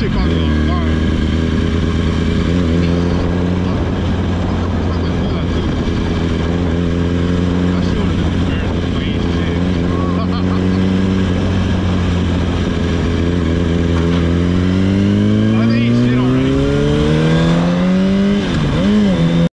しい感じの。はい